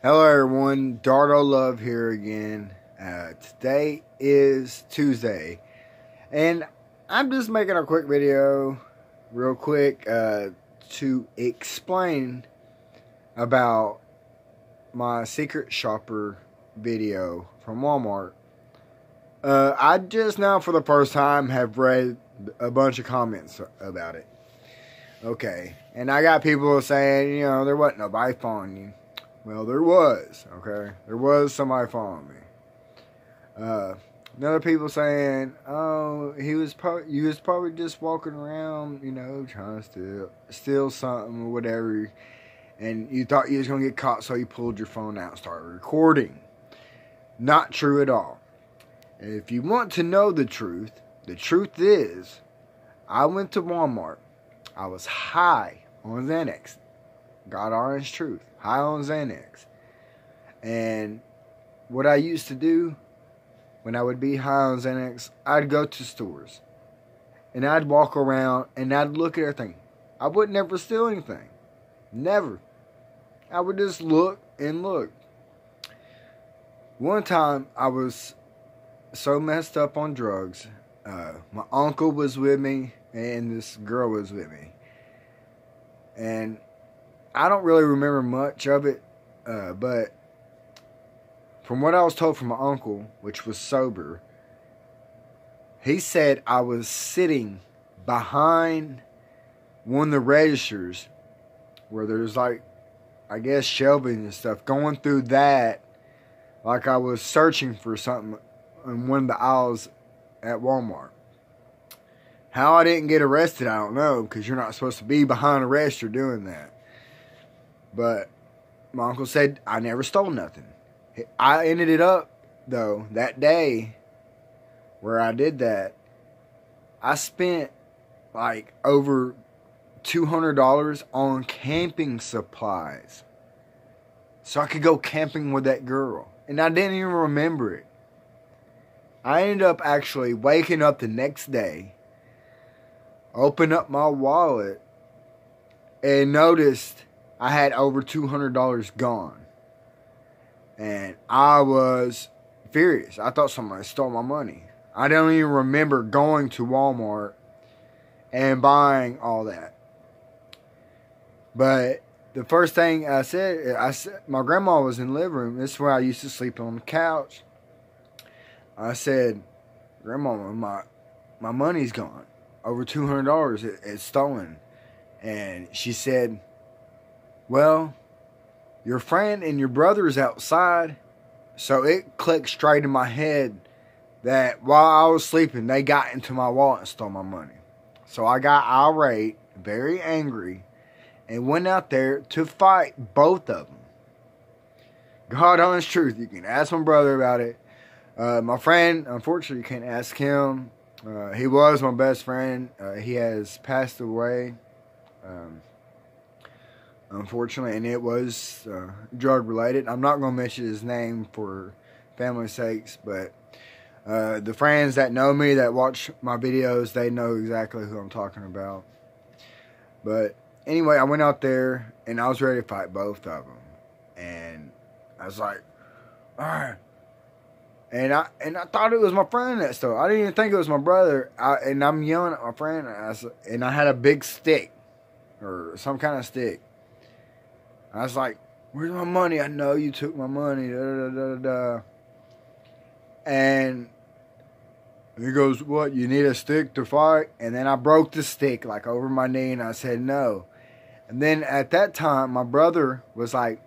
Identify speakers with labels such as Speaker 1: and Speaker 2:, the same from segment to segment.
Speaker 1: Hello everyone, Dardo Love here again. Uh, today is Tuesday, and I'm just making a quick video, real quick, uh, to explain about my secret shopper video from Walmart. Uh, I just now, for the first time, have read a bunch of comments about it. Okay, and I got people saying, you know, there wasn't nobody following you. Well, there was, okay? There was somebody following me. Uh, another people saying, oh, he was probably, you was probably just walking around, you know, trying to steal, steal something or whatever. And you thought you was going to get caught, so you pulled your phone out and started recording. Not true at all. If you want to know the truth, the truth is, I went to Walmart. I was high on Xanax. God honest truth. High on Xanax. And what I used to do when I would be high on Xanax, I'd go to stores. And I'd walk around and I'd look at everything. I would never steal anything. Never. I would just look and look. One time I was so messed up on drugs. Uh, my uncle was with me and this girl was with me. And I don't really remember much of it, uh, but from what I was told from my uncle, which was sober, he said I was sitting behind one of the registers where there's like, I guess, shelving and stuff, going through that like I was searching for something in one of the aisles at Walmart. How I didn't get arrested, I don't know, because you're not supposed to be behind a register doing that. But my uncle said I never stole nothing. I ended it up, though, that day where I did that. I spent like over $200 on camping supplies. So I could go camping with that girl. And I didn't even remember it. I ended up actually waking up the next day opened up my wallet and noticed I had over $200 gone. And I was furious. I thought somebody stole my money. I don't even remember going to Walmart and buying all that. But the first thing I said, I said, my grandma was in the living room. This is where I used to sleep on the couch. I said, Grandma, my my money's gone over $200 it, it's stolen. And she said, Well, your friend and your brother is outside. So it clicked straight in my head that while I was sleeping, they got into my wallet and stole my money. So I got irate, very angry, and went out there to fight both of them. God honest truth, you can ask my brother about it. Uh, my friend, unfortunately, you can't ask him. Uh, he was my best friend. Uh, he has passed away, um, unfortunately, and it was uh, drug related. I'm not going to mention his name for family sakes, but uh, the friends that know me, that watch my videos, they know exactly who I'm talking about. But anyway, I went out there and I was ready to fight both of them. And I was like, all right, and I and I thought it was my friend that stole. I didn't even think it was my brother. I, and I'm yelling at my friend, and I, and I had a big stick or some kind of stick. I was like, "Where's my money? I know you took my money." Da, da, da, And he goes, "What? You need a stick to fight?" And then I broke the stick like over my knee, and I said, "No." And then at that time, my brother was like,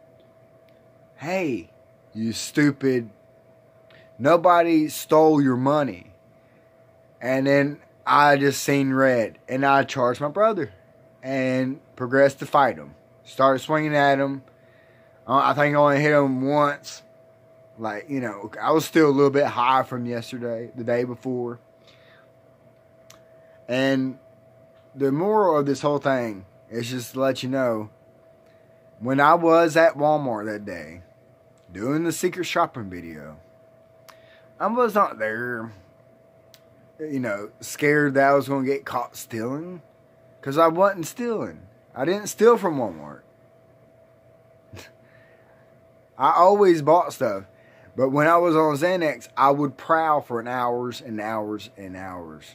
Speaker 1: "Hey, you stupid." Nobody stole your money. And then I just seen red and I charged my brother and progressed to fight him. Started swinging at him. Uh, I think I only hit him once. Like, you know, I was still a little bit high from yesterday, the day before. And the moral of this whole thing is just to let you know when I was at Walmart that day doing the secret shopping video, I was not there, you know, scared that I was going to get caught stealing. Because I wasn't stealing. I didn't steal from Walmart. I always bought stuff. But when I was on Xanax, I would prowl for an hours and hours and hours.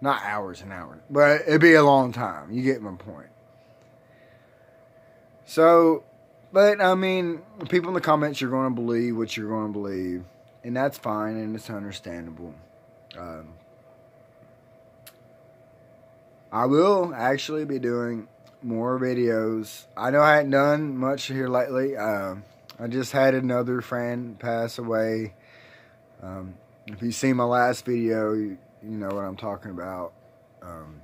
Speaker 1: Not hours and hours, but it'd be a long time. You get my point. So, but I mean, people in the comments, you're going to believe what you're going to believe, and that's fine and it's understandable. Um, I will actually be doing more videos. I know I hadn't done much here lately. Uh, I just had another friend pass away. Um, if you see my last video, you, you know what I'm talking about. Um,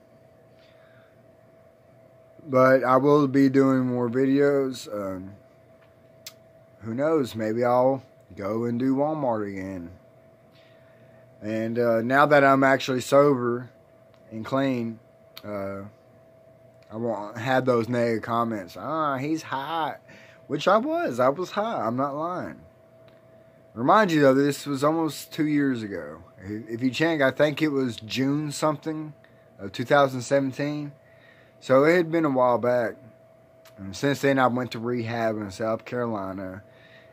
Speaker 1: but I will be doing more videos. Um, who knows? Maybe I'll go and do Walmart again. And uh, now that I'm actually sober and clean, uh, I won't those negative comments. Ah, he's hot. Which I was. I was hot. I'm not lying. Remind you though, this was almost two years ago. If you check, I think it was June something of 2017. So it had been a while back. And since then, I went to rehab in South Carolina.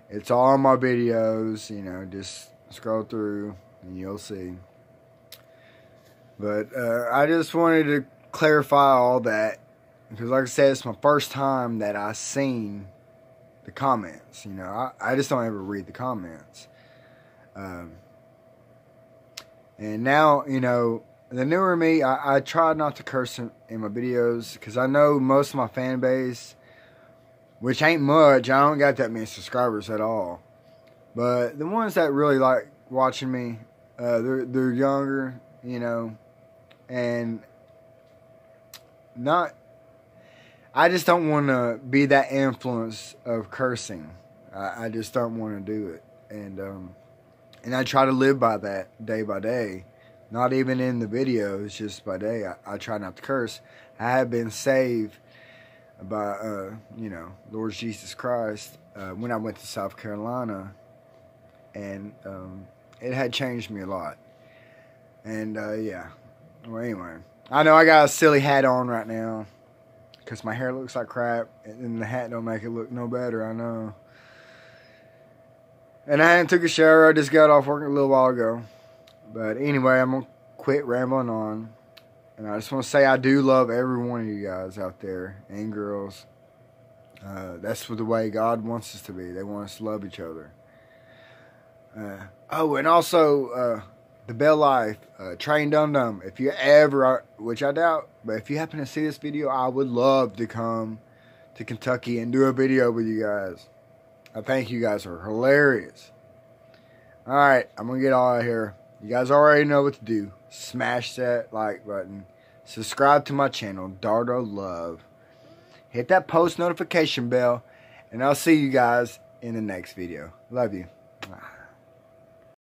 Speaker 1: It's all my videos, you know, just scroll through and you'll see. But uh, I just wanted to clarify all that because, like I said, it's my first time that I seen the comments. You know, I, I just don't ever read the comments. Um, and now, you know, the newer me, I, I try not to curse in, in my videos because I know most of my fan base, which ain't much, I don't got that many subscribers at all. But the ones that really like watching me, uh, they're they're younger, you know, and not. I just don't want to be that influence of cursing. I, I just don't want to do it, and um, and I try to live by that day by day. Not even in the videos, just by day. I, I try not to curse. I have been saved by, uh, you know, Lord Jesus Christ uh, when I went to South Carolina, and um, it had changed me a lot. And uh, yeah, well, anyway, I know I got a silly hat on right now because my hair looks like crap, and the hat don't make it look no better. I know. And I took a shower. I just got off work a little while ago. But anyway, I'm gonna quit rambling on. And I just want to say I do love every one of you guys out there and girls. Uh, that's the way God wants us to be. They want us to love each other. Uh, oh, and also uh, the Bell Life uh, Train Dum Dum. If you ever, which I doubt, but if you happen to see this video, I would love to come to Kentucky and do a video with you guys. I think you guys are hilarious. All right, I'm gonna get out of here. You guys already know what to do. Smash that like button. Subscribe to my channel, Dardo Love. Hit that post notification bell. And I'll see you guys in the next video. Love you.